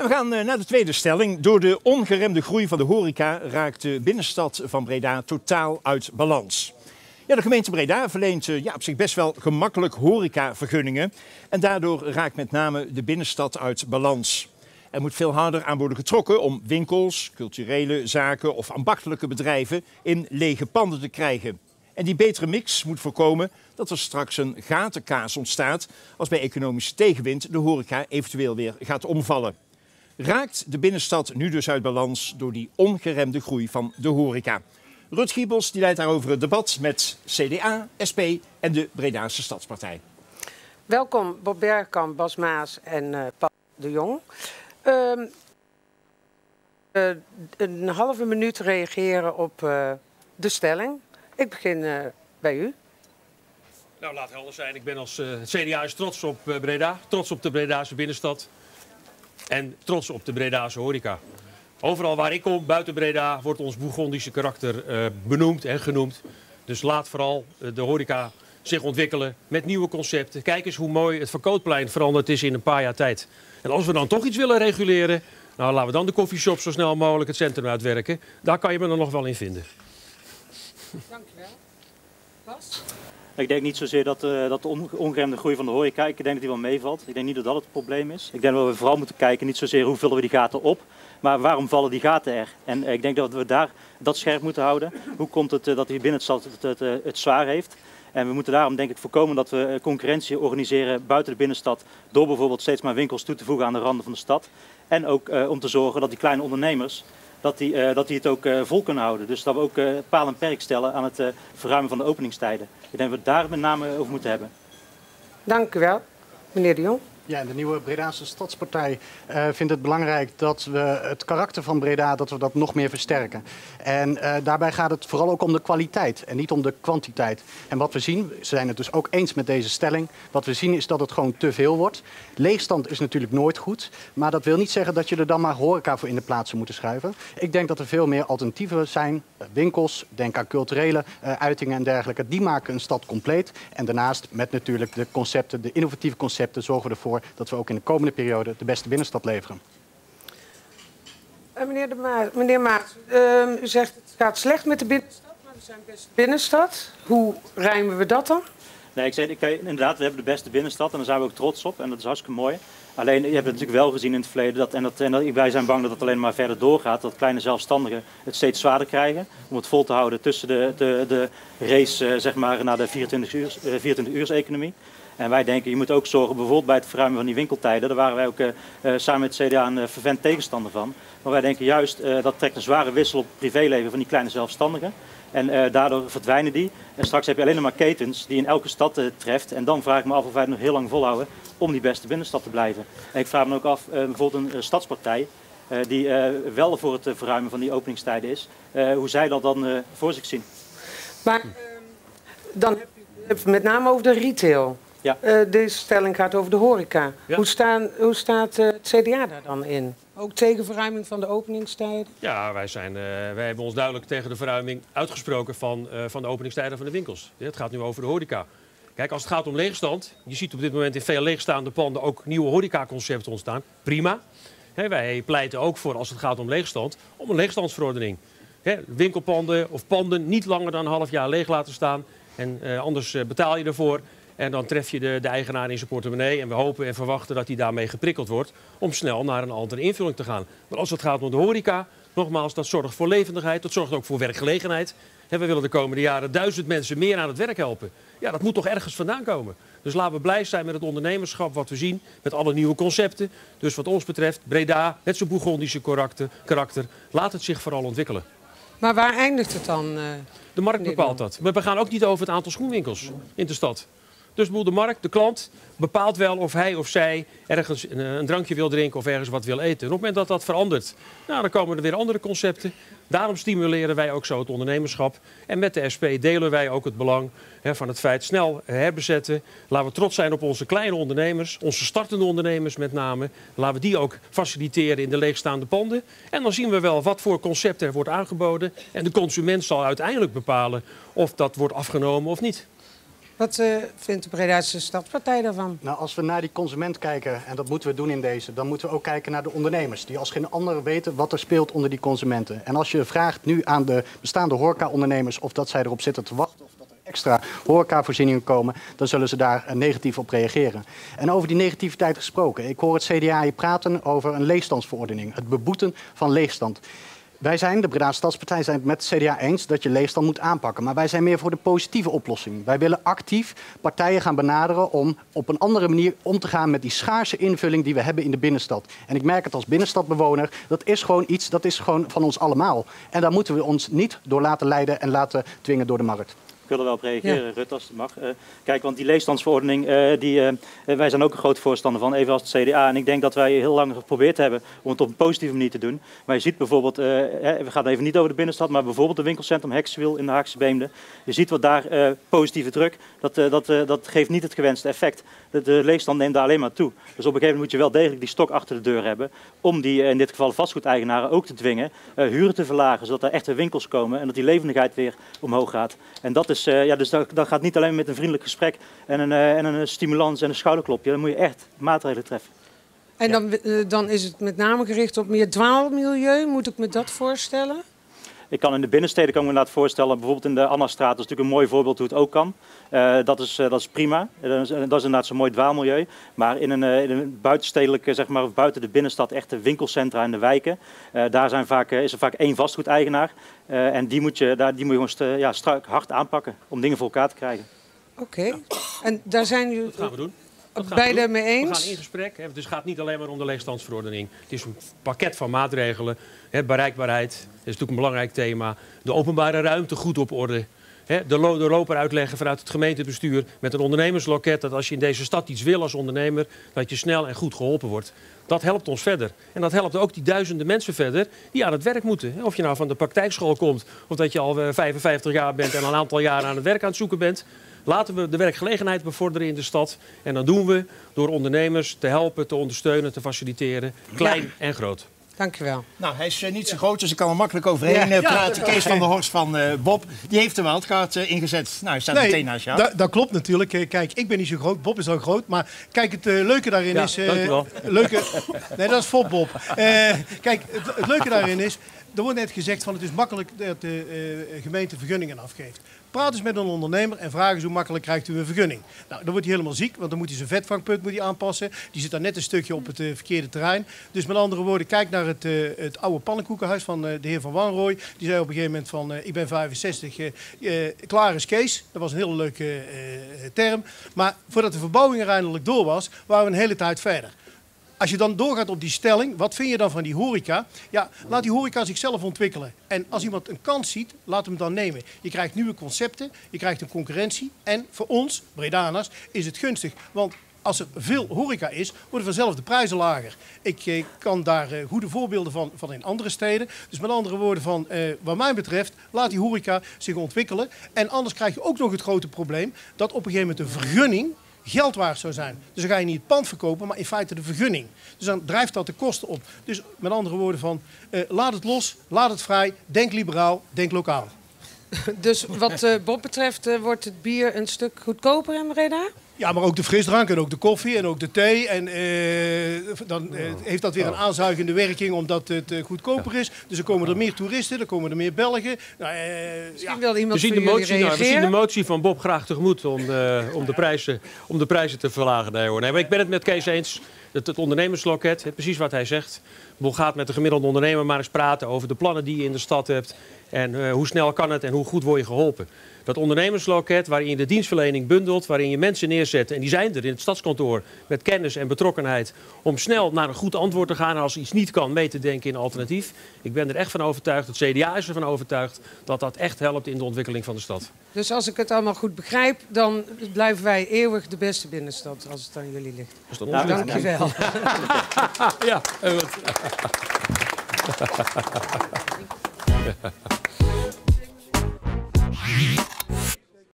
En we gaan eh, naar de tweede stelling. Door de ongeremde groei van de horeca raakt de binnenstad van Breda totaal uit balans. Ja, de gemeente Breda verleent eh, ja, op zich best wel gemakkelijk horecavergunningen. En daardoor raakt met name de binnenstad uit balans. Er moet veel harder aan worden getrokken om winkels, culturele zaken of ambachtelijke bedrijven in lege panden te krijgen. En die betere mix moet voorkomen dat er straks een gatenkaas ontstaat als bij economische tegenwind de horeca eventueel weer gaat omvallen. Raakt de binnenstad nu dus uit balans door die ongeremde groei van de horeca? Rut Giebels die leidt daarover het debat met CDA, SP en de Bredaanse Stadspartij. Welkom Bob Bergkamp, Bas Maas en uh, Paul de Jong. Uh, uh, een halve minuut reageren op uh, de stelling. Ik begin bij u. Nou, laat helder zijn. Ik ben als CDA is trots op Breda, trots op de Bredaanse binnenstad en trots op de Bredaanse horeca. Overal waar ik kom, buiten Breda, wordt ons Bourgondische karakter uh, benoemd en genoemd. Dus laat vooral uh, de horeca zich ontwikkelen met nieuwe concepten. Kijk eens hoe mooi het verkoopplein veranderd is in een paar jaar tijd. En als we dan toch iets willen reguleren, nou laten we dan de koffieshop zo snel mogelijk het centrum uitwerken. Daar kan je me dan nog wel in vinden. Dankjewel. Bas? Ik denk niet zozeer dat, uh, dat de ongeremde groei van de horeca, ik denk dat die wel meevalt. Ik denk niet dat dat het probleem is. Ik denk dat we vooral moeten kijken, niet zozeer hoe vullen we die gaten op, maar waarom vallen die gaten er? En uh, ik denk dat we daar dat scherp moeten houden. Hoe komt het uh, dat die binnenstad het, het, het, zwaar heeft? En we moeten daarom denk ik voorkomen dat we concurrentie organiseren buiten de binnenstad door bijvoorbeeld steeds maar winkels toe te voegen aan de randen van de stad. En ook om te zorgen dat die kleine ondernemers dat die, uh, dat die het ook uh, vol kunnen houden. Dus dat we ook uh, paal en perk stellen aan het verruimen van de openingstijden. Ik denk dat we het daar met name over moeten hebben. Dank u wel, meneer de Jong. Ja, de nieuwe Bredaanse Stadspartij uh, vindt het belangrijk dat we het karakter van Breda dat we dat nog meer versterken. En uh, daarbij gaat het vooral ook om de kwaliteit en niet om de kwantiteit. En wat we zien, we zijn het dus ook eens met deze stelling, wat we zien is dat het gewoon te veel wordt. Leegstand is natuurlijk nooit goed, maar dat wil niet zeggen dat je er dan maar horeca voor in de plaats zou moeten schuiven. Ik denk dat er veel meer alternatieven zijn, winkels, denk aan culturele uitingen en dergelijke. Die maken een stad compleet. En daarnaast met natuurlijk de concepten, de innovatieve concepten, zorgen we ervoor dat we ook in de komende periode de beste binnenstad leveren. Uh, meneer, de Maas, meneer Maas, uh, u zegt het gaat slecht met de binnenstad, maar we zijn best binnenstad. Hoe rijmen we dat dan? Nee, ik zeg, ik, inderdaad, we hebben de beste binnenstad en daar zijn we ook trots op en dat is hartstikke mooi. Alleen, je hebt het natuurlijk wel gezien in het verleden, dat, en, dat, en dat, wij zijn bang dat het alleen maar verder doorgaat, dat kleine zelfstandigen het steeds zwaarder krijgen om het vol te houden tussen de, de, de race uh, zeg maar, naar de 24 uur, uh, 24 uurs economie. En wij denken, je moet ook zorgen bijvoorbeeld bij het verruimen van die winkeltijden. Daar waren wij ook uh, samen met het CDA een uh, vervent tegenstander van. Maar wij denken juist, uh, dat trekt een zware wissel op het privéleven van die kleine zelfstandigen. En daardoor verdwijnen die. En straks heb je alleen nog maar ketens die in elke stad treft. En dan vraag ik me af of wij het nog heel lang volhouden om die beste binnenstad te blijven. En ik vraag me ook af, bijvoorbeeld een stadspartij die wel voor het verruimen van die openingstijden is. hoe zij dat dan voor zich zien. Maar dan heb je het met name over de retail. Ja. Uh, deze stelling gaat over de horeca. Ja. Hoe, staan, hoe, staat uh, het CDA daar dan in? Ook tegen verruiming van de openingstijden? Ja, wij, zijn, uh, wij hebben ons duidelijk tegen de verruiming uitgesproken van, van de openingstijden van de winkels. Het gaat nu over de horeca. Kijk, als het gaat om leegstand, je ziet op dit moment in veel leegstaande panden ook nieuwe horecaconcepten ontstaan. Prima. He, wij pleiten ook voor, als het gaat om leegstand, om een leegstandsverordening. He, winkelpanden of panden niet langer dan een half jaar leeg laten staan. En anders betaal je ervoor. En dan tref je de, de, eigenaar in zijn portemonnee. En we hopen en verwachten dat hij daarmee geprikkeld wordt om snel naar een andere invulling te gaan. Maar als het gaat om de horeca, nogmaals, dat zorgt voor levendigheid. Dat zorgt ook voor werkgelegenheid. En we willen de komende jaren duizend mensen meer aan het werk helpen. Ja, dat moet toch ergens vandaan komen. Dus laten we blij zijn met het ondernemerschap wat we zien. Met alle nieuwe concepten. Dus wat ons betreft, Breda, met zijn Bourgondische karakter, karakter. Laat het zich vooral ontwikkelen. Maar waar eindigt het dan? Uh, de markt bepaalt dat. Maar we gaan ook niet over het aantal schoenwinkels in de stad. Dus de markt, de klant, bepaalt wel of hij of zij ergens een, een, drankje wil drinken of ergens wat wil eten. En op het moment dat dat verandert, nou, dan komen er weer andere concepten. Daarom stimuleren wij ook zo het ondernemerschap. En met de SP delen wij ook het belang hè, van het feit snel herbezetten. Laten we trots zijn op onze kleine ondernemers, onze startende ondernemers met name. Laten we die ook faciliteren in de leegstaande panden. En dan zien we wel wat voor concept er wordt aangeboden. En de consument zal uiteindelijk bepalen of dat wordt afgenomen of niet. Wat uh, vindt de Bredaanse Stadspartij daarvan? Nou, als we naar die consument kijken, en dat moeten we doen in deze, dan moeten we ook kijken naar de ondernemers. Die als geen andere weten wat er speelt onder die consumenten. En als je vraagt nu aan de bestaande horeca-ondernemers of dat zij erop zitten te wachten of dat extra horecavoorzieningen komen, dan zullen ze daar uh, negatief op reageren. En over die negativiteit gesproken, ik hoor het CDA hier praten over een leegstandsverordening, het beboeten van leegstand. Wij zijn, de Breda Stadspartij, zijn het met CDA eens dat je leegstand moet aanpakken. Maar wij zijn meer voor de positieve oplossing. Wij willen actief partijen gaan benaderen om op een andere manier om te gaan met die schaarse invulling die we hebben in de binnenstad. En ik merk het als binnenstadbewoner, dat is gewoon iets, dat is gewoon van ons allemaal. En daar moeten we ons niet door laten leiden en laten dwingen door de markt. Wil er wel op reageren, ja. Rut, als het mag. Uh, kijk, want die leefstandsverordening, uh, die, uh, wij zijn ook een groot voorstander van, even als het CDA. En ik denk dat wij heel lang geprobeerd hebben om het op een positieve manier te doen. Maar je ziet bijvoorbeeld, we gaan even niet over de binnenstad, maar bijvoorbeeld het winkelcentrum Hexwiel in de Haagse Beemde. Je ziet wat daar positieve druk, dat, dat, dat geeft niet het gewenste effect. De, de, leefstand neemt daar alleen maar toe. Dus op een gegeven moment moet je wel degelijk die stok achter de deur hebben. Om die, in dit geval vastgoedeigenaren, ook te dwingen huren te verlagen. Zodat er echte winkels komen en dat die levendigheid weer omhoog gaat. En dat is, ja, dus dat, dat, gaat niet alleen met een vriendelijk gesprek en een, en een stimulans en een schouderklopje. Dan moet je echt maatregelen treffen. En dan, dan is het met name gericht op meer dwaalmilieu. Moet ik me dat voorstellen? Ik kan in de binnensteden kan ik me inderdaad voorstellen, bijvoorbeeld in de Annastraat, dat is natuurlijk een mooi voorbeeld hoe het ook kan. Uh, dat, is, uh, dat is prima. Dat is, dat is inderdaad zo'n mooi dwaalmilieu. Maar in een, uh, in een buitenstedelijke, zeg maar, buiten de binnenstad, echte winkelcentra en de wijken, daar zijn vaak, is er vaak één vastgoedeigenaar. en die moet je, daar, die moet je gewoon ja, strak, hard aanpakken om dingen voor elkaar te krijgen. Oké. Okay. En daar zijn jullie... Dat gaan we doen. Beide mee eens? We gaan in gesprek. Hè. Dus het gaat niet alleen maar om de leegstandsverordening. Het is een pakket van maatregelen. Hè, bereikbaarheid is natuurlijk een belangrijk thema. De openbare ruimte goed op orde. Hè, de, lo de loper uitleggen vanuit het gemeentebestuur met een ondernemersloket. Dat als je in deze stad iets wil als ondernemer, dat je snel en goed geholpen wordt. Dat helpt ons verder. En dat helpt ook die duizenden mensen verder die aan het werk moeten. Of je nou van de praktijkschool komt, of dat je al 55 jaar bent en al een aantal jaren aan het werk aan het zoeken bent. Laten we de werkgelegenheid bevorderen in de stad. En dat doen we door ondernemers te helpen, te ondersteunen, te faciliteren. Klein ja. en groot. Dankjewel. Nou, hij is uh, niet zo groot, dus ik kan er makkelijk overheen ja. praten. Kees van der Horst van uh, Bob, die heeft de wildcard uh, ingezet. Nou, hij staat nee, meteen naast jou. Da dat klopt natuurlijk. Kijk, ik ben niet zo groot, Bob is al groot. Maar kijk, het leuke daarin ja, is... Leuke, nee, dat is voor Bob. kijk, het, het, leuke daarin is... Er wordt net gezegd van het is makkelijk dat de gemeente vergunningen afgeeft. Praat eens met een ondernemer en vraag eens hoe makkelijk krijgt u een vergunning. Nou, dan wordt hij helemaal ziek, want dan moet hij zijn vetvangpunt moet hij aanpassen. Die zit daar net een stukje op het uh, verkeerde terrein. Dus met andere woorden, kijk naar het, uh, het oude pannenkoekenhuis van de heer Van Wanrooy. Die zei op een gegeven moment van, ik ben 65, klaar is Kees. Dat was een hele leuke term. Maar voordat de verbouwing er eindelijk door was, waren we een hele tijd verder. Als je dan doorgaat op die stelling, wat vind je dan van die horeca? Ja, laat die horeca zichzelf ontwikkelen. En als iemand een kans ziet, laat hem dan nemen. Je krijgt nieuwe concepten, je krijgt een concurrentie. En voor ons, Bredaners, is het gunstig. Want als er veel horeca is, worden vanzelf de prijzen lager. Ik eh, kan daar eh, goede voorbeelden van, van in andere steden. Dus met andere woorden, van, eh, wat mij betreft, laat die horeca zich ontwikkelen. En anders krijg je ook nog het grote probleem dat op een gegeven moment een vergunning geld waard zou zijn. Dus dan ga je niet het pand verkopen, maar in feite de vergunning. Dus dan drijft dat de kosten op. Dus met andere woorden van, uh, laat het los, laat het vrij, denk liberaal, denk lokaal. Dus wat uh, Bob betreft uh, wordt het bier een stuk goedkoper in Breda? Ja, maar ook de frisdrank en ook de koffie en ook de thee. En uh, dan uh, heeft dat weer een aanzuigende werking omdat het uh, goedkoper is. Dus er komen er meer toeristen, er komen er meer Belgen. Nou, ja. wil iemand we, zien de motie, nou, we zien de motie van Bob graag tegemoet om de, om de, prijzen, om de prijzen te verlagen. Nee, hoor. Nee, maar ik ben het met Kees eens. Het, het ondernemersloket, precies wat hij zegt. Bob gaat met de gemiddelde ondernemer maar eens praten over de plannen die je in de stad hebt. En hoe snel kan het en hoe goed word je geholpen. Dat ondernemersloket waarin je de dienstverlening bundelt, waarin je mensen neerzet. En die zijn er in het stadskantoor met kennis en betrokkenheid. Om snel naar een goed antwoord te gaan en als iets niet kan mee te denken in een alternatief. Ik ben er echt van overtuigd, het CDA is ervan overtuigd, dat dat echt helpt in de ontwikkeling van de stad. Dus als ik het allemaal goed begrijp, dan blijven wij eeuwig de beste binnenstad als het aan jullie ligt. Dus nou, Dank je wel. ja, Ha ha ha ha ha.